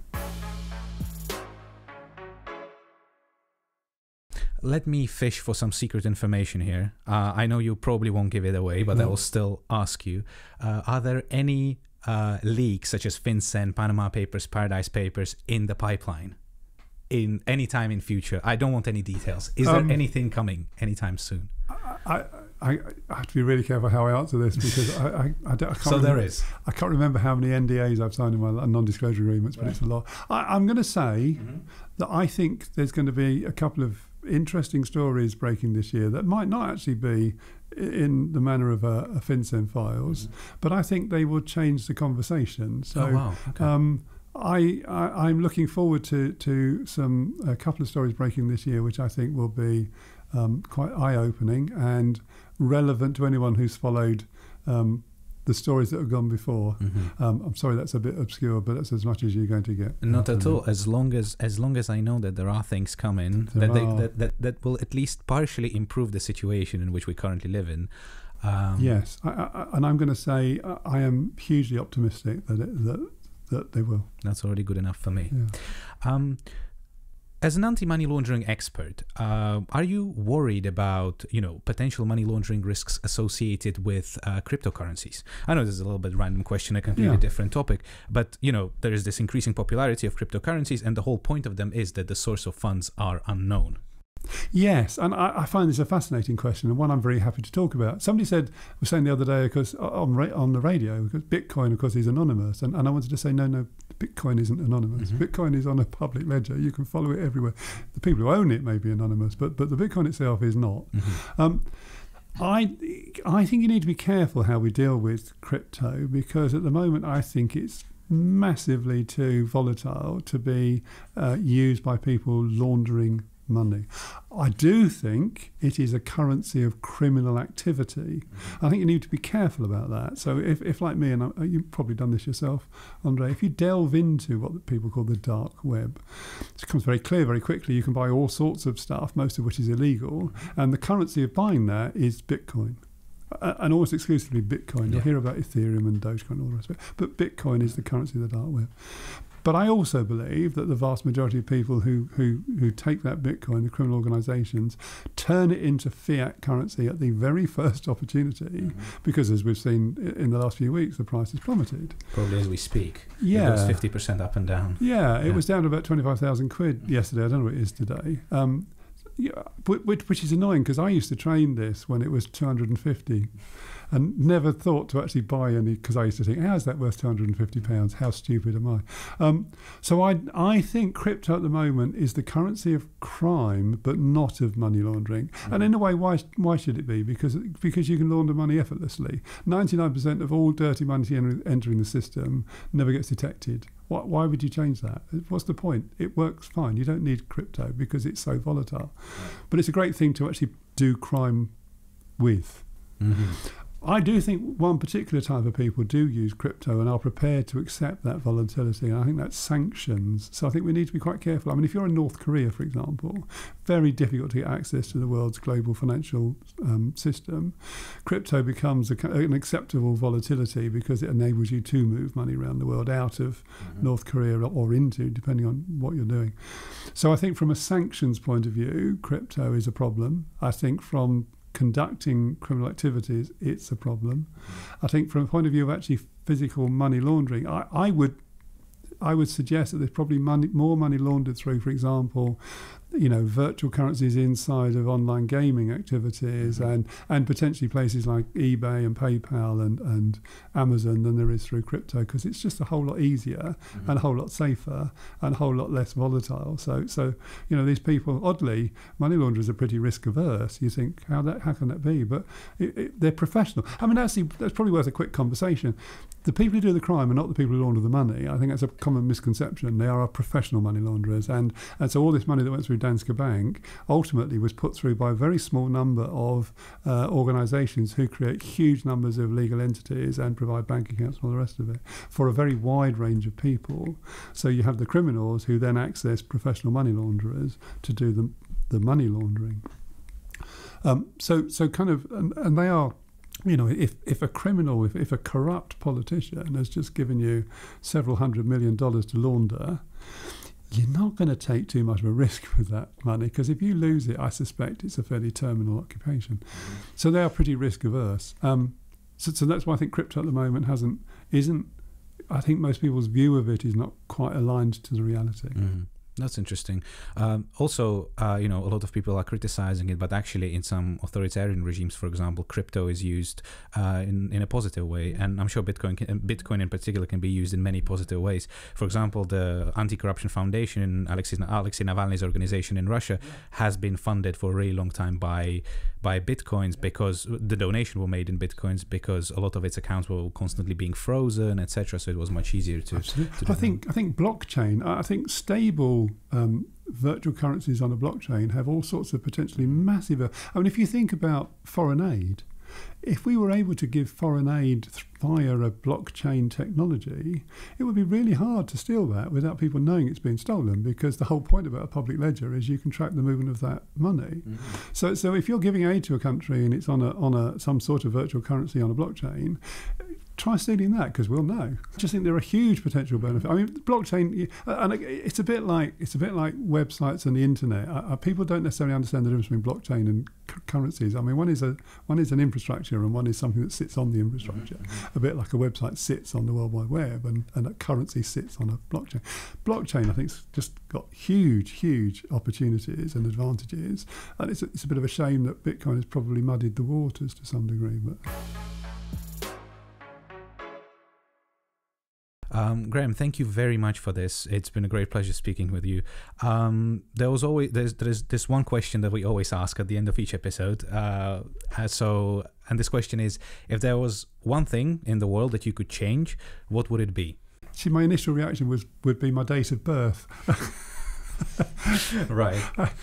Let me fish for some secret information here. Uh, I know you probably won't give it away, but no. I will still ask you: uh, Are there any uh, leaks, such as FinCEN, Panama Papers, Paradise Papers, in the pipeline? In any time in future, I don't want any details. Is um, there anything coming anytime soon? I, I, I, have to be really careful how I answer this because I, I, I, don't, I can't. So remember, there is. I can't remember how many NDAs I've signed in my non-disclosure agreements, but right. it's a lot. I, am going to say mm-hmm. that I think there's going to be a couple of interesting stories breaking this year that might not actually be in the manner of a, a FinCEN files, mm-hmm. but I think they will change the conversation. So, oh, wow. okay. um, I, I am looking forward to to some a couple of stories breaking this year, which I think will be um, quite eye opening and relevant to anyone who's followed um, the stories that have gone before. Mm-hmm. Um, I'm sorry, that's a bit obscure, but that's as much as you're going to get. Not at all. As long as as long as I know that there are things coming that, they, that, that that will at least partially improve the situation in which we currently live in. Um, yes, I, I, and I'm going to say I am hugely optimistic that it, that that they will. That's already good enough for me. Yeah. Um, as an anti-money laundering expert, uh, are you worried about you know potential money laundering risks associated with uh, cryptocurrencies? I know this is a little bit random question, a completely yeah. different topic, but you know there is this increasing popularity of cryptocurrencies, and the whole point of them is that the source of funds are unknown. Yes, and I, I, find this a fascinating question and one I'm very happy to talk about. Somebody said was saying the other day because on ra- on the radio because Bitcoin, of course, is anonymous, and, and I wanted to say no, no, Bitcoin isn't anonymous. Mm-hmm. Bitcoin is on a public ledger. You can follow it everywhere. The people who own it may be anonymous, but but the Bitcoin itself is not. Mm-hmm. Um, I I think you need to be careful how we deal with crypto because at the moment I think it's massively too volatile to be uh, used by people laundering money. I do think it is a currency of criminal activity. Mm-hmm. I think you need to be careful about that. So, if, if like me, and I, you've probably done this yourself, Andre, if you delve into what people call the dark web, it becomes very clear very quickly. You can buy all sorts of stuff, most of which is illegal, mm-hmm. and the currency of buying that is Bitcoin. and almost exclusively Bitcoin. You'll hear about Ethereum and Dogecoin and all the rest of it. But Bitcoin is the currency of the dark web. But I also believe that the vast majority of people who, who, who take that Bitcoin, the criminal organizations, turn it into fiat currency at the very first opportunity mm-hmm. because, as we've seen in the last few weeks, the price has plummeted. Probably as we speak. Yeah. It was 50% up and down. Yeah, it yeah. was down to about 25,000 quid yesterday. I don't know what it is today. Um, yeah, which, which is annoying because I used to train this when it was 250 and never thought to actually buy any because I used to think, how's that worth two hundred and fifty pounds? How stupid am I? Um, so I I think crypto at the moment is the currency of crime, but not of money laundering. Mm. And in a way, why why should it be? Because because you can launder money effortlessly. Ninety nine percent of all dirty money entering the system never gets detected. Why, why would you change that? What's the point? It works fine. You don't need crypto because it's so volatile. But it's a great thing to actually do crime with. Mm-hmm. I do think one particular type of people do use crypto and are prepared to accept that volatility. And I think that's sanctions. So I think we need to be quite careful. I mean, if you're in North Korea, for example, very difficult to get access to the world's global financial um, system. Crypto becomes a, an acceptable volatility because it enables you to move money around the world out of mm-hmm. North Korea or into, depending on what you're doing. So I think from a sanctions point of view, crypto is a problem. I think from conducting criminal activities, it's a problem. I think from a point of view of actually physical money laundering, I, I would I would suggest that there's probably money, more money laundered through, for example, you know virtual currencies inside of online gaming activities mm-hmm. and and potentially places like eBay and PayPal and and Amazon than there is through crypto because it's just a whole lot easier mm-hmm. and a whole lot safer and a whole lot less volatile so so you know these people oddly money launderers are pretty risk averse you think how that how can that be but it, it, they're professional I mean actually that's probably worth a quick conversation the people who do the crime are not the people who launder the money I think that's a common misconception they are professional money launderers and and so all this money that went through through Danske Bank ultimately was put through by a very small number of uh, organisations who create huge numbers of legal entities and provide bank accounts and all the rest of it for a very wide range of people. So you have the criminals who then access professional money launderers to do the, the money laundering. Um, so, so kind of, and, and they are you know, if, if a criminal, if, if a corrupt politician has just given you several hundred million dollars to launder, you're not going to take too much of a risk with that money because if you lose it, I suspect it's a fairly terminal occupation. Mm-hmm. So they are pretty risk averse. Um, so, so that's why I think crypto at the moment hasn't isn't. I think most people's view of it is not quite aligned to the reality. Mm-hmm. That's interesting. Um, also, uh, you know, a lot of people are criticizing it, but actually, in some authoritarian regimes, for example, crypto is used uh, in in a positive way, and I'm sure Bitcoin, can, Bitcoin in particular, can be used in many positive ways. For example, the Anti-Corruption Foundation Alexei, Alexei Navalny's organization in Russia has been funded for a really long time by by bitcoins because the donation were made in bitcoins because a lot of its accounts were constantly being frozen, etc. So it was much easier to. Absolutely. to I think I think blockchain. I think stable um, virtual currencies on a blockchain have all sorts of potentially massive. I mean, if you think about foreign aid, if we were able to give foreign aid via a blockchain technology, it would be really hard to steal that without people knowing it's been stolen because the whole point about a public ledger is you can track the movement of that money. Mm-hmm. So, so if you're giving aid to a country and it's on a on a some sort of virtual currency on a blockchain, try stealing that because we'll know. I just think there are huge potential benefits. I mean, blockchain, and it's a bit like it's a bit like websites and the internet. Uh, people don't necessarily understand the difference between blockchain and c- currencies. I mean, one is a one is an infrastructure and one is something that sits on the infrastructure. Mm-hmm. A bit like a website sits on the World Wide Web and, and a currency sits on a blockchain. Blockchain, I think, just got huge, huge opportunities and advantages. And it's a, it's a bit of a shame that Bitcoin has probably muddied the waters to some degree, but. Um, Graham, thank you very much for this. It's been a great pleasure speaking with you. Um, there was always there's there's this one question that we always ask at the end of each episode. Uh, uh, so, and this question is: if there was one thing in the world that you could change, what would it be? See, my initial reaction was would be my date of birth. right.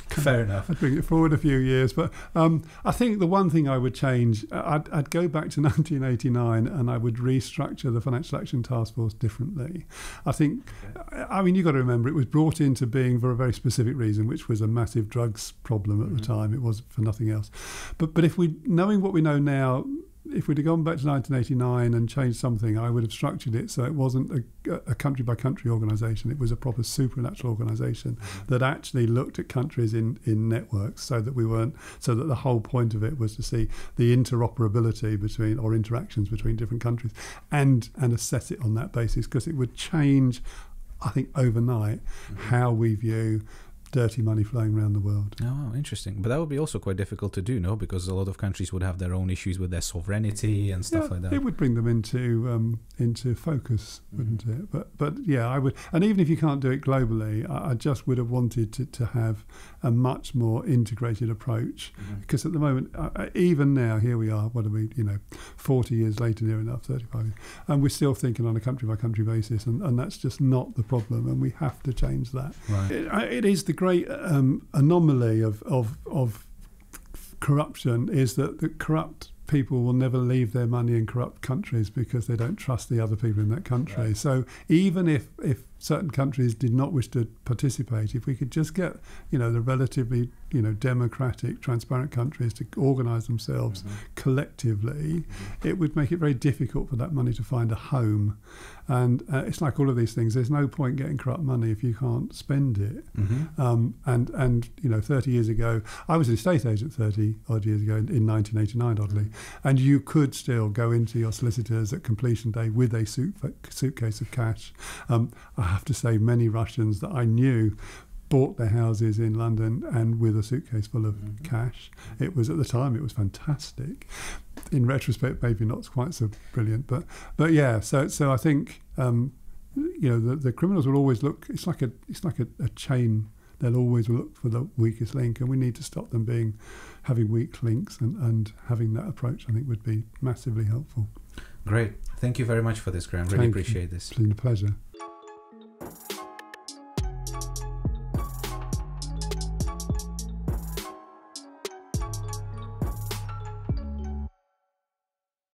Fair enough. I'd bring it forward a few years. But um, I think the one thing I would change, I'd, I'd, go back to 1989 and I would restructure the Financial Action Task Force differently. I think, okay. I mean, you've got to remember it was brought into being for a very specific reason, which was a massive drugs problem at mm-hmm. the time. It was for nothing else. But, but if we, knowing what we know now, if we'd have gone back to 1989 and changed something, I would have structured it so it wasn't a, a country by country organisation. It was a proper supranational organisation mm-hmm. that actually looked at countries in, in networks, so that we weren't, so that the whole point of it was to see the interoperability between or interactions between different countries, and and assess it on that basis because it would change, I think, overnight mm-hmm. how we view dirty money flowing around the world. Oh, interesting. But that would be also quite difficult to do, no? Because a lot of countries would have their own issues with their sovereignty and stuff yeah, like that. It would bring them into um, into focus, wouldn't mm-hmm. it? But but yeah, I would. And even if you can't do it globally, I, I just would have wanted to, to have a much more integrated approach. Mm-hmm. Because at the moment, uh, uh, even now, here we are. What are we? You know, forty years later, near enough, thirty-five, years, and we're still thinking on a country by country basis, and, and that's just not the problem, and we have to change that. Right. it, it is the great um, anomaly of, of, of corruption is that the corrupt people will never leave their money in corrupt countries because they don't trust the other people in that country. Right. So even if, if certain countries did not wish to participate, if we could just get you know the relatively you know democratic, transparent countries to organise themselves Mhm. collectively, it would make it very difficult for that money to find a home. And uh, it's like all of these things. There's no point getting corrupt money if you can't spend it. Mhm. Um, and and you know, 30 years ago, I was an estate agent 30 odd years ago in, in 1989, oddly, and you could still go into your solicitors at completion day with a suit, suitcase of cash. Um, I have to say, many Russians that I knew bought their houses in London and with a suitcase full of Mhm. cash. It was at the time it was fantastic. In retrospect, maybe not quite so brilliant, but but yeah. So so I think um, you know the, the criminals will always look. It's like a it's like a, a chain. They'll always look for the weakest link, and we need to stop them being having weak links and, and having that approach. I think would be massively helpful. Great. Thank you very much for this, Graham. Really Thank you. appreciate this. It's been a pleasure.